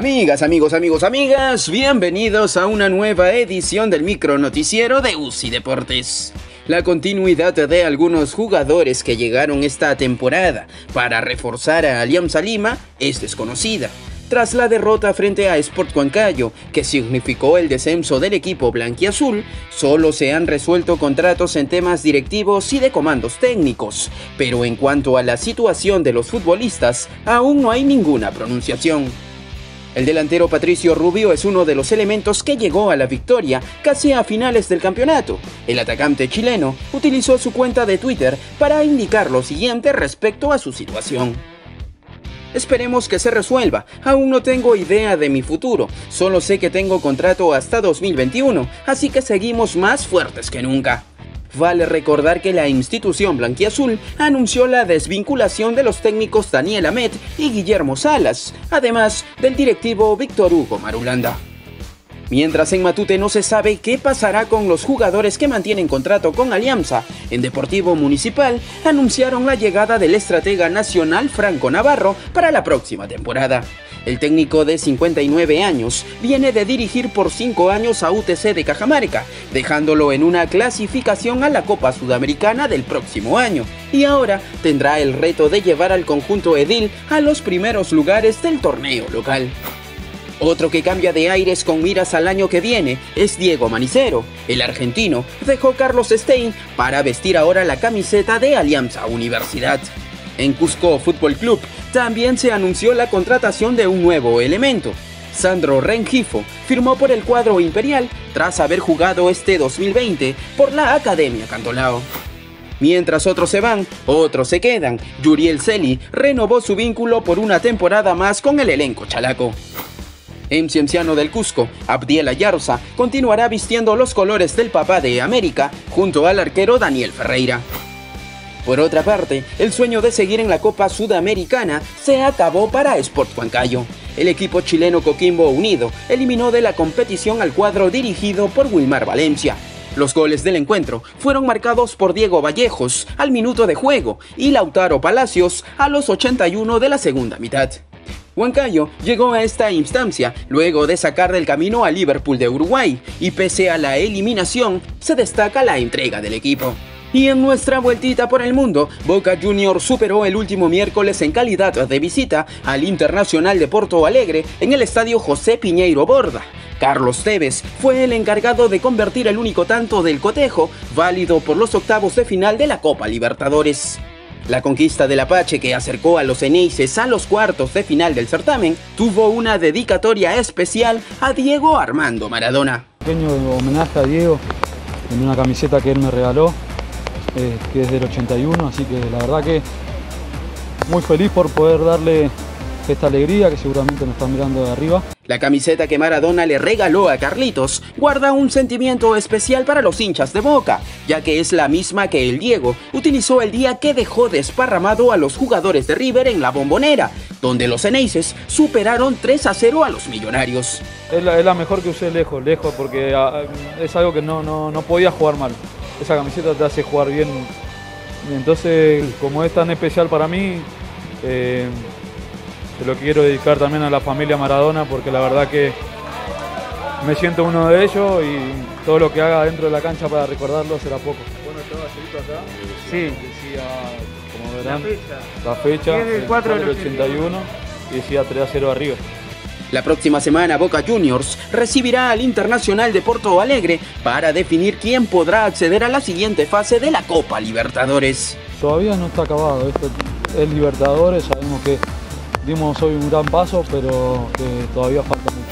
Amigas, amigos, amigos, amigas, bienvenidos a una nueva edición del micro noticiero de UCI Deportes. La continuidad de algunos jugadores que llegaron esta temporada para reforzar a Alianza Lima es desconocida. Tras la derrota frente a Sport Huancayo, que significó el descenso del equipo blanquiazul, solo se han resuelto contratos en temas directivos y de comandos técnicos, pero en cuanto a la situación de los futbolistas, aún no hay ninguna pronunciación. El delantero Patricio Rubio es uno de los elementos que llegó a la victoria casi a finales del campeonato. El atacante chileno utilizó su cuenta de Twitter para indicar lo siguiente respecto a su situación. Esperemos que se resuelva. Aún no tengo idea de mi futuro. Solo sé que tengo contrato hasta 2021, así que seguimos más fuertes que nunca. Vale recordar que la institución blanquiazul anunció la desvinculación de los técnicos Daniel Amet y Guillermo Salas, además del directivo Víctor Hugo Marulanda. Mientras en Matute no se sabe qué pasará con los jugadores que mantienen contrato con Alianza, en Deportivo Municipal anunciaron la llegada del estratega nacional Franco Navarro para la próxima temporada. El técnico de 59 años viene de dirigir por 5 años a UTC de Cajamarca, dejándolo en una clasificación a la Copa Sudamericana del próximo año, y ahora tendrá el reto de llevar al conjunto Edil a los primeros lugares del torneo local. Otro que cambia de aires con miras al año que viene es Diego Manicero. El argentino dejó Carlos Stein para vestir ahora la camiseta de Alianza Universidad. En Cusco Fútbol Club también se anunció la contratación de un nuevo elemento. Sandro Rengifo firmó por el cuadro imperial tras haber jugado este 2020 por la Academia Cantolao. Mientras otros se van, otros se quedan. Yuriel Celi renovó su vínculo por una temporada más con el elenco chalaco. En Cienciano del Cusco, Abdiel Ayarza continuará vistiendo los colores del papá de América junto al arquero Daniel Ferreira. Por otra parte, el sueño de seguir en la Copa Sudamericana se acabó para Sport Huancayo. El equipo chileno Coquimbo Unido eliminó de la competición al cuadro dirigido por Wilmar Valencia. Los goles del encuentro fueron marcados por Diego Vallejos al minuto de juego y Lautaro Palacios a los 81 de la segunda mitad. Huancayo llegó a esta instancia luego de sacar del camino a Liverpool de Uruguay y pese a la eliminación se destaca la entrega del equipo. Y en nuestra vueltita por el mundo, Boca Juniors superó el último miércoles en calidad de visita al Internacional de Porto Alegre en el estadio José Piñeiro Borda. Carlos Tevez fue el encargado de convertir el único tanto del cotejo, válido por los octavos de final de la Copa Libertadores. La conquista del Apache que acercó a los Eneises a los cuartos de final del certamen tuvo una dedicatoria especial a Diego Armando Maradona. Pequeño homenaje a Diego en una camiseta que él me regaló, eh, que es del 81, así que la verdad que muy feliz por poder darle esta alegría que seguramente nos está mirando de arriba. La camiseta que Maradona le regaló a Carlitos guarda un sentimiento especial para los hinchas de Boca, ya que es la misma que el Diego utilizó el día que dejó desparramado a los jugadores de River en la bombonera, donde los Eneises superaron 3 a 0 a los millonarios. Es la, mejor que usé lejos, lejos, porque ah, es algo que no, no, podía jugar mal. Esa camiseta te hace jugar bien. Entonces, como es tan especial para mí, eh, se lo quiero dedicar también a la familia Maradona porque la verdad que me siento uno de ellos y todo lo que haga dentro de la cancha para recordarlo será poco. Bueno, estaba acá. Sí, decía, como verán, la fecha, la fecha 4 del 81 y decía 3 a 0 arriba. La próxima semana Boca Juniors recibirá al Internacional de Porto Alegre para definir quién podrá acceder a la siguiente fase de la Copa Libertadores. Todavía no está acabado, esto es Libertadores, sabemos que dimos hoy un gran paso, pero que todavía falta mucho.